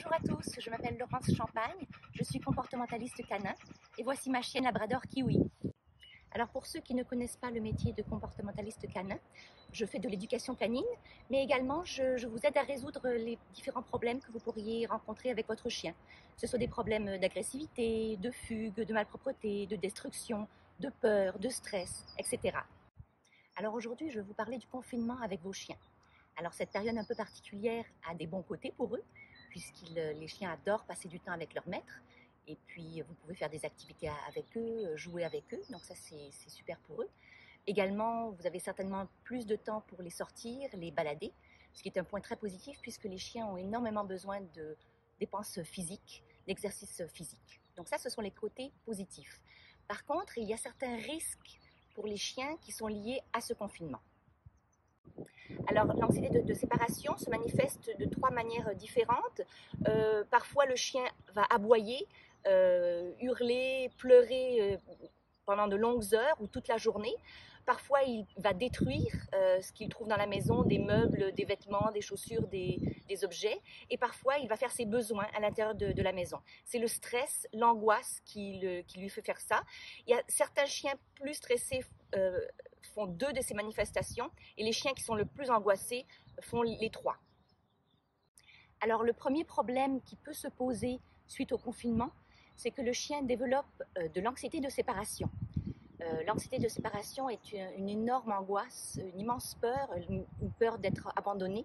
Bonjour à tous, je m'appelle Laurence Champagne, je suis comportementaliste canin et voici ma chienne Labrador Kiwi. Alors pour ceux qui ne connaissent pas le métier de comportementaliste canin, je fais de l'éducation canine, mais également je, vous aide à résoudre les différents problèmes que vous pourriez rencontrer avec votre chien. Que ce soit des problèmes d'agressivité, de fugue, de malpropreté, de destruction, de peur, de stress, etc. Alors aujourd'hui, je vais vous parler du confinement avec vos chiens. Alors cette période un peu particulière a des bons côtés pour eux, puisque les chiens adorent passer du temps avec leur maître. Et puis vous pouvez faire des activités avec eux, jouer avec eux, donc ça c'est super pour eux. Également, vous avez certainement plus de temps pour les sortir, les balader, ce qui est un point très positif puisque les chiens ont énormément besoin de dépenses physiques, d'exercices physiques. Donc ça, ce sont les côtés positifs. Par contre, il y a certains risques pour les chiens qui sont liés à ce confinement. Alors, l'anxiété de, séparation se manifeste de trois manières différentes. Euh, parfois, le chien va aboyer, euh, hurler, pleurer euh, pendant de longues heures ou toute la journée. Parfois, il va détruire ce qu'il trouve dans la maison, des meubles, des vêtements, des chaussures, des, objets. Et parfois, il va faire ses besoins à l'intérieur de, la maison. C'est le stress, l'angoisse qui, lui fait faire ça. Il y a certains chiens plus stressés font deux de ces manifestations et les chiens qui sont le plus angoissés font les trois. Alors le premier problème qui peut se poser suite au confinement, c'est que le chien développe euh, de l'anxiété de séparation. Euh, l'anxiété de séparation est une, énorme angoisse, une immense peur, une, une peur d'être abandonné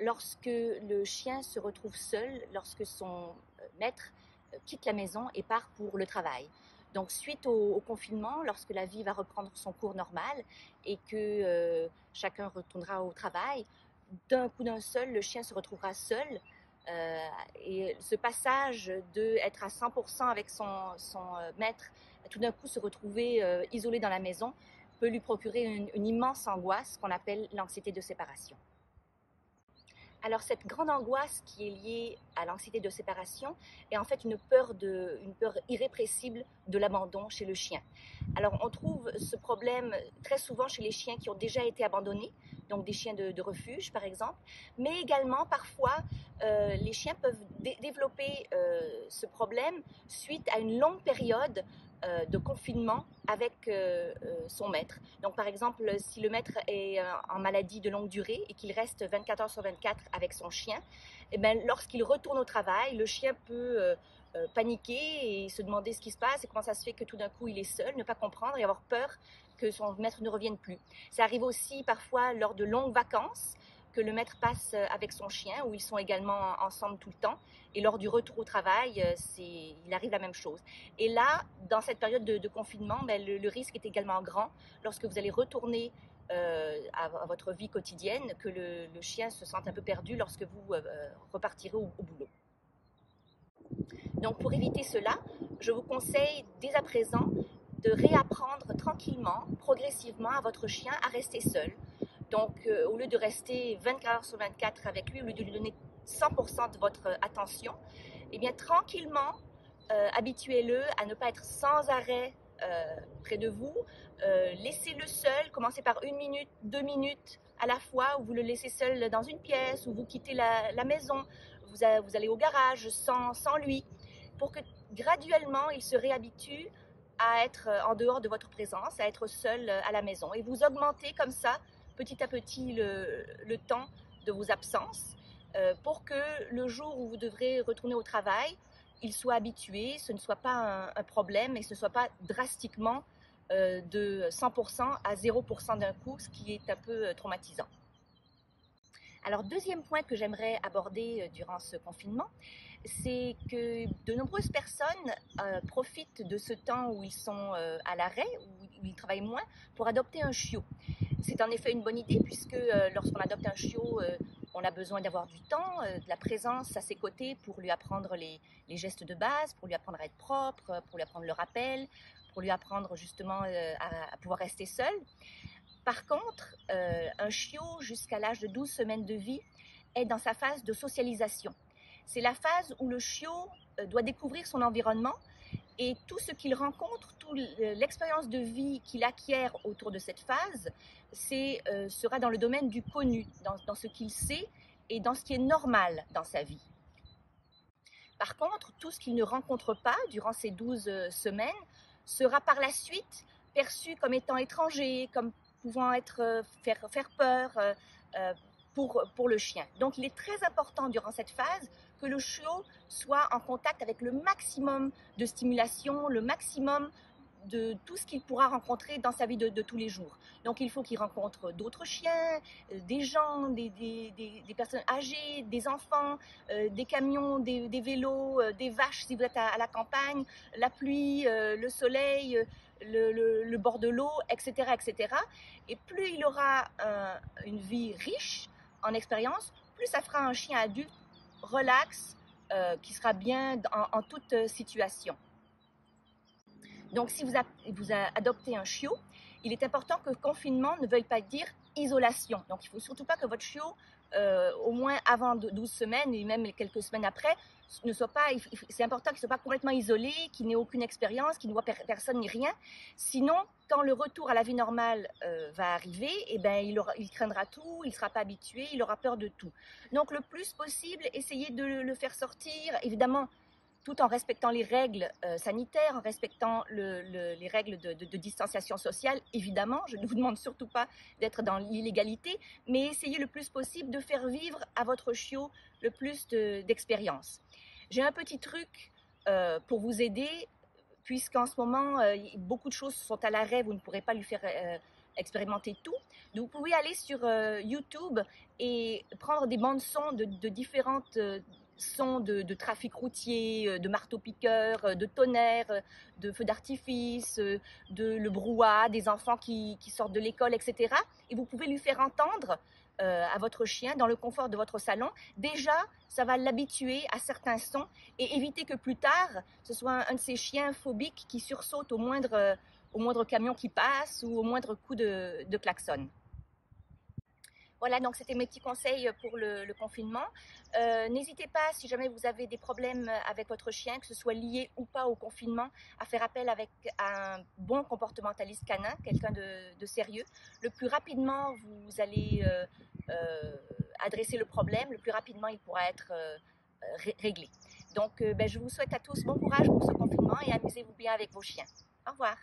lorsque le chien se retrouve seul, lorsque son euh, maître quitte la maison et part pour le travail. Donc, suite au, confinement, lorsque la vie va reprendre son cours normal et que euh, chacun retournera au travail, d'un coup d'un seul, le chien se retrouvera seul. Euh, et ce passage de être à 100% avec son, euh, maître, tout d'un coup se retrouver isolé dans la maison, peut lui procurer une immense angoisse qu'on appelle l'anxiété de séparation. Alors cette grande angoisse qui est liée à l'anxiété de séparation est en fait une peur, de, une peur irrépressible de l'abandon chez le chien. Alors on trouve ce problème très souvent chez les chiens qui ont déjà été abandonnés, donc des chiens de, refuge par exemple, mais également parfois euh, les chiens peuvent dé développer euh, ce problème suite à une longue période de confinement avec euh, euh, son maître. Donc par exemple, si le maître est en maladie de longue durée et qu'il reste 24 heures sur 24 avec son chien, eh ben, lorsqu'il retourne au travail, le chien peut paniquer et se demander ce qui se passe et comment ça se fait que tout d'un coup il est seul, ne pas comprendre et avoir peur que son maître ne revienne plus. Ça arrive aussi parfois lors de longues vacances que le maître passe euh, avec son chien, où ils sont également ensemble tout le temps. Et lors du retour au travail, euh, il arrive la même chose. Et là, dans cette période de, confinement, ben, le, risque est également grand lorsque vous allez retourner euh, à, votre vie quotidienne, que le, chien se sente un peu perdu lorsque vous repartirez au boulot. Donc pour éviter cela, je vous conseille dès à présent de réapprendre tranquillement, progressivement à votre chien à rester seul, donc, euh, au lieu de rester 24 heures sur 24 avec lui, au lieu de lui donner 100% de votre attention, eh bien, tranquillement, euh, habituez-le à ne pas être sans arrêt euh, près de vous. Laissez-le seul, commencez par une minute, deux minutes à la fois, où vous le laissez seul dans une pièce, où vous quittez la, maison, vous, allez au garage sans lui, pour que graduellement il se réhabitue à être en dehors de votre présence, à être seul à la maison. Et vous augmentez comme ça petit à petit le, temps de vos absences euh, pour que le jour où vous devrez retourner au travail, il soit habitué, ce ne soit pas un, problème et ce ne soit pas drastiquement euh, de 100% à 0% d'un coup, ce qui est un peu euh, traumatisant. Alors, deuxième point que j'aimerais aborder durant ce confinement, c'est que de nombreuses personnes profitent de ce temps où ils sont à l'arrêt, où, où, ils travaillent moins, pour adopter un chiot. C'est en effet une bonne idée puisque euh, lorsqu'on adopte un chiot, euh, on a besoin d'avoir du temps, euh, de la présence à ses côtés pour lui apprendre les, gestes de base, pour lui apprendre à être propre, pour lui apprendre le rappel, pour lui apprendre justement à, pouvoir rester seul. Par contre, un chiot jusqu'à l'âge de 12 semaines de vie est dans sa phase de socialisation. C'est la phase où le chiot doit découvrir son environnement et tout ce qu'il rencontre, toute l'expérience de vie qu'il acquiert autour de cette phase, c'est, euh, sera dans le domaine du connu, dans, ce qu'il sait et dans ce qui est normal dans sa vie. Par contre, tout ce qu'il ne rencontre pas durant ces 12 euh, semaines sera par la suite perçu comme étant étranger, comme pouvant être, euh, faire, faire peur euh, pour, le chien. Donc il est très important durant cette phase que le chiot soit en contact avec le maximum de stimulation, le maximum de tout ce qu'il pourra rencontrer dans sa vie de, tous les jours. Donc il faut qu'il rencontre d'autres chiens, euh, des gens, des, personnes âgées, des enfants, euh, des camions, des, vélos, euh, des vaches si vous êtes à, la campagne, la pluie, le soleil, le, bord de l'eau, etc., etc. Et plus il aura une vie riche en expérience, plus ça fera un chien adulte relax, qui sera bien en toute situation. Donc, si vous, adoptez un chiot, il est important que confinement ne veuille pas dire isolation. Donc, il ne faut surtout pas que votre chiot, euh, au moins avant 12 semaines et même quelques semaines après, ne soit pas, c'est important qu'il ne soit pas complètement isolé, qu'il n'ait aucune expérience, qu'il ne voit personne ni rien. Sinon, quand le retour à la vie normale euh, va arriver, eh ben, il, il craindra tout, il ne sera pas habitué, il aura peur de tout. Donc, le plus possible, essayez de le faire sortir. Évidemment, tout en respectant les règles euh, sanitaires, en respectant les règles de, distanciation sociale. Évidemment, je ne vous demande surtout pas d'être dans l'illégalité, mais essayez le plus possible de faire vivre à votre chiot le plus d'expérience. J'ai un petit truc euh, pour vous aider, puisqu'en ce moment, euh, beaucoup de choses sont à l'arrêt, vous ne pourrez pas lui faire expérimenter tout. vous pouvez aller sur YouTube et prendre des bandes son de, de différentes sons de, trafic routier, euh, de marteau-piqueur, euh, de tonnerre, euh, de feux d'artifice, de le brouhaha, des enfants qui, sortent de l'école, etc. Et vous pouvez lui faire entendre à votre chien dans le confort de votre salon. Déjà, ça va l'habituer à certains sons et éviter que plus tard, ce soit un, de ces chiens phobiques qui sursaute au moindre, camion qui passe ou au moindre coup de, de klaxon. Voilà, donc c'était mes petits conseils pour le, confinement. Euh, n'hésitez pas, si jamais vous avez des problèmes avec votre chien, que ce soit lié ou pas au confinement, à faire appel avec un bon comportementaliste canin, quelqu'un de, sérieux. Le plus rapidement vous allez euh, euh, adresser le problème, le plus rapidement il pourra être réglé. Donc, ben, je vous souhaite à tous bon courage pour ce confinement et amusez-vous bien avec vos chiens. Au revoir.